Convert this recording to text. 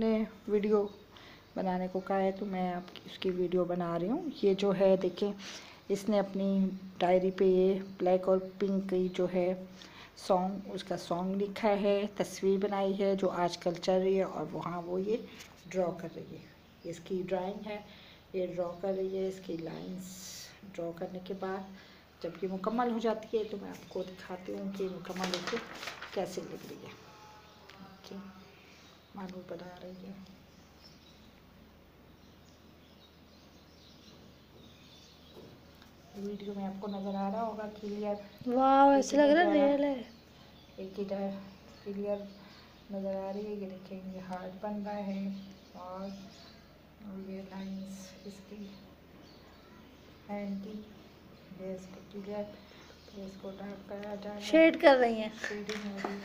ने वीडियो बनाने को कहा है तो मैं आपकी उसकी वीडियो बना रही हूँ। ये जो है, देखें, इसने अपनी डायरी पे ये ब्लैक और पिंक की जो है सॉन्ग, उसका सॉन्ग लिखा है, तस्वीर बनाई है, जो आजकल चल रही है, और वहाँ वो ये ड्रॉ कर रही है। इसकी ड्राइंग है, ये ड्रॉ कर रही है, इसकी लाइंस ड्रॉ करने के बाद जब ये मुकम्मल हो जाती है तो मैं आपको दिखाती हूँ कि मुकम्मल होकर कैसे लग रही है। मालूम बना रही है वीडियो में आपको नज़र आ रहा होगा क्लियर वाह ऐसे लग रहा है रियल है एक गिटार क्लियर नज़र आ रही है ये देखें ये हार्ट बन रहा है और ये लाइंस इसकी हैंड की इसको क्लियर इसको डार्क करा जा शेड कर रही हैं। शेडिंग हो रही है।